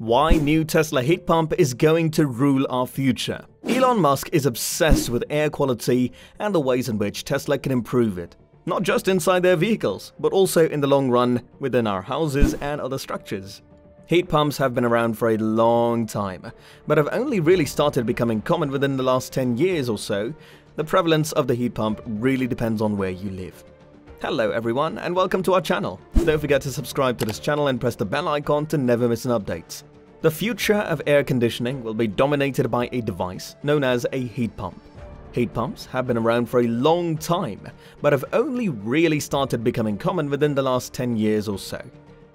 Why new Tesla heat pump is going to rule our future. Elon Musk is obsessed with air quality and the ways in which Tesla can improve it. Not just inside their vehicles, but also in the long run within our houses and other structures. Heat pumps have been around for a long time, but have only really started becoming common within the last 10 years or so. The prevalence of the heat pump really depends on where you live. Hello everyone and welcome to our channel. Don't forget to subscribe to this channel and press the bell icon to never miss an update. The future of air conditioning will be dominated by a device known as a heat pump. Heat pumps have been around for a long time, but have only really started becoming common within the last 10 years or so.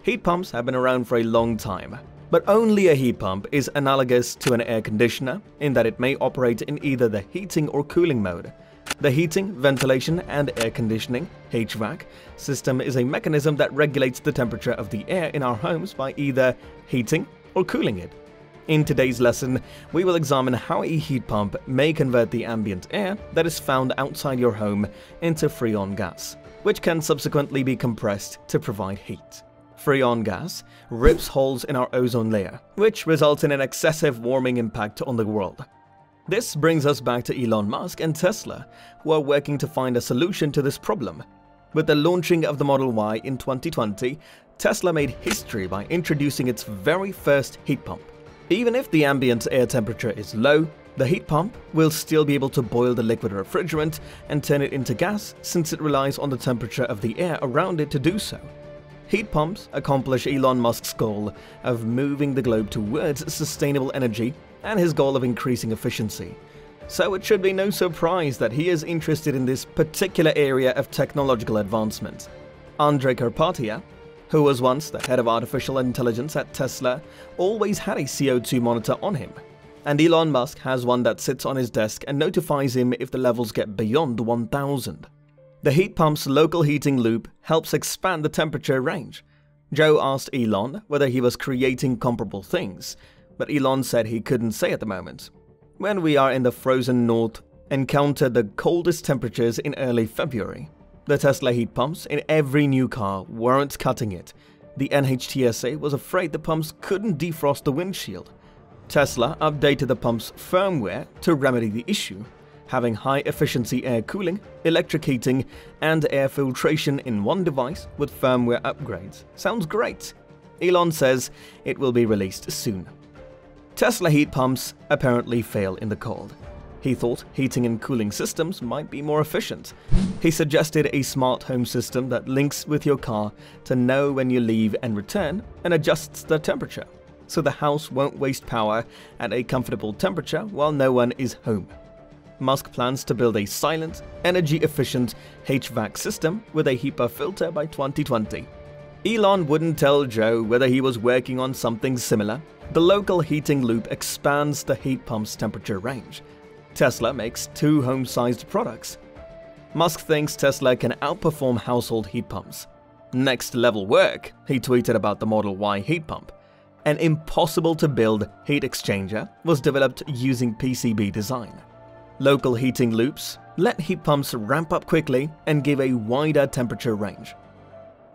Heat pumps have been around for a long time, but only a heat pump is analogous to an air conditioner in that it may operate in either the heating or cooling mode. The heating, ventilation, and air conditioning HVAC system is a mechanism that regulates the temperature of the air in our homes by either heating, or cooling it. In today's lesson, we will examine how a heat pump may convert the ambient air that is found outside your home into freon gas, which can subsequently be compressed to provide heat. Freon gas rips holes in our ozone layer, which results in an excessive warming impact on the world. This brings us back to Elon Musk and Tesla, who are working to find a solution to this problem. With the launching of the Model Y in 2020, Tesla made history by introducing its very first heat pump. Even if the ambient air temperature is low, the heat pump will still be able to boil the liquid refrigerant and turn it into gas since it relies on the temperature of the air around it to do so. Heat pumps accomplish Elon Musk's goal of moving the globe towards sustainable energy and his goal of increasing efficiency. So it should be no surprise that he is interested in this particular area of technological advancement. Andrej Karpathy, who was once the head of artificial intelligence at Tesla, always had a CO2 monitor on him. And Elon Musk has one that sits on his desk and notifies him if the levels get beyond 1000. The heat pump's local heating loop helps expand the temperature range. Joe asked Elon whether he was creating comparable things, but Elon said he couldn't say at the moment. When we are in the frozen north, encounter the coldest temperatures in early February. The Tesla heat pumps in every new car weren't cutting it. The NHTSA was afraid the pumps couldn't defrost the windshield. Tesla updated the pump's firmware to remedy the issue, having high efficiency air cooling, electric heating, and air filtration in one device with firmware upgrades. Sounds great. Elon says it will be released soon. Tesla heat pumps apparently fail in the cold. He thought heating and cooling systems might be more efficient. He suggested a smart home system that links with your car to know when you leave and return and adjusts the temperature, so the house won't waste power at a comfortable temperature while no one is home. Musk plans to build a silent, energy-efficient HVAC system with a HEPA filter by 2020. Elon wouldn't tell Joe whether he was working on something similar. The local heating loop expands the heat pump's temperature range, Tesla makes two home-sized products. Musk thinks Tesla can outperform household heat pumps. Next level work, he tweeted about the Model Y heat pump. An impossible-to-build heat exchanger was developed using PCB design. Local heating loops let heat pumps ramp up quickly and give a wider temperature range.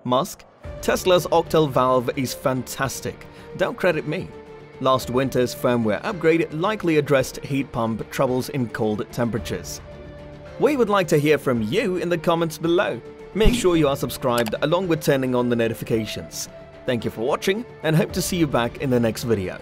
Musk, Tesla's octovalve is fantastic, don't credit me. Last winter's firmware upgrade likely addressed heat pump troubles in cold temperatures. We would like to hear from you in the comments below. Make sure you are subscribed along with turning on the notifications. Thank you for watching and hope to see you back in the next video.